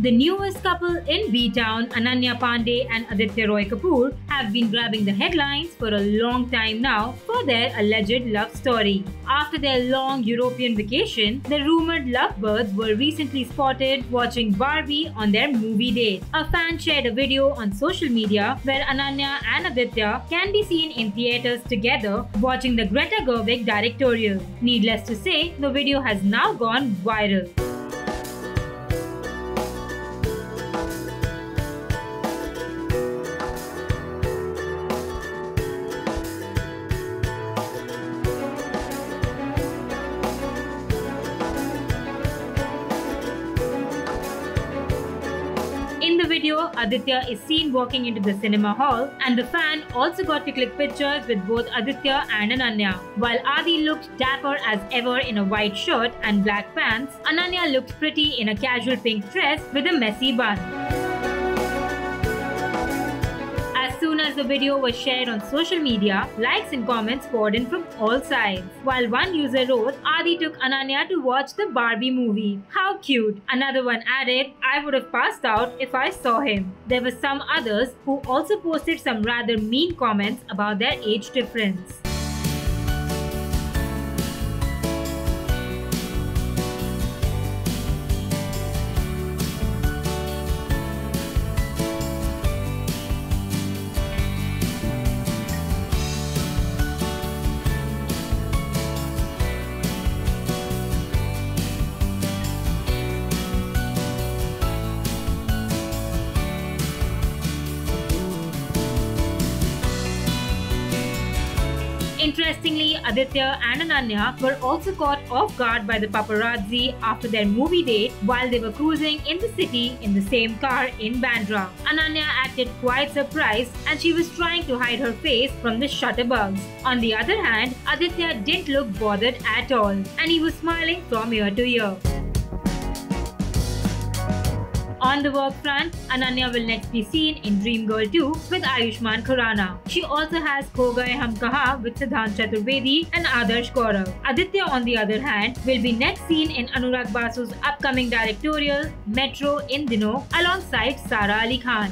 The newest couple in B-Town, Ananya Panday and Aditya Roy Kapur, have been grabbing the headlines for a long time now for their alleged love story. After their long European vacation, the rumored lovebirds were recently spotted watching Barbie on their movie date. A fan shared a video on social media where Ananya and Aditya can be seen in theaters together watching the Greta Gerwig directorial. Needless to say, the video has now gone viral. Video, Aditya is seen walking into the cinema hall, and the fan also got to click pictures with both Aditya and Ananya. While Adi looked dapper as ever in a white shirt and black pants, Ananya looked pretty in a casual pink dress with a messy bun. As the video was shared on social media, likes and comments poured in from all sides. While one user wrote, Adi took Ananya to watch the Barbie movie. How cute! Another one added, I would have passed out if I saw him. There were some others who also posted some rather mean comments about their age difference. Interestingly, Aditya and Ananya were also caught off guard by the paparazzi after their movie date while they were cruising in the city in the same car in Bandra. Ananya acted quite surprised and she was trying to hide her face from the shutterbugs. On the other hand, Aditya didn't look bothered at all and he was smiling from ear to ear. On the work front, Ananya will next be seen in Dream Girl 2 with Ayushmann Khurrana. She also has Kho Gaye Hum Kaha with Siddhant Chaturvedi and Adarsh Gaurav. Aditya, on the other hand, will be next seen in Anurag Basu's upcoming directorial Metro in Dino alongside Sara Ali Khan.